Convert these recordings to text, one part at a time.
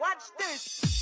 Watch this.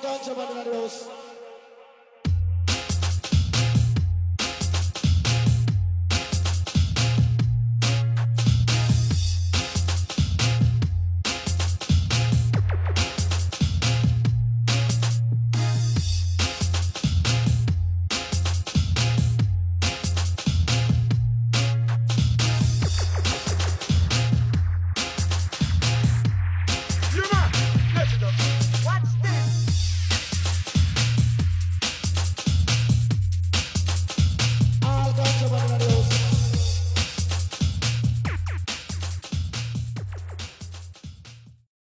I love you.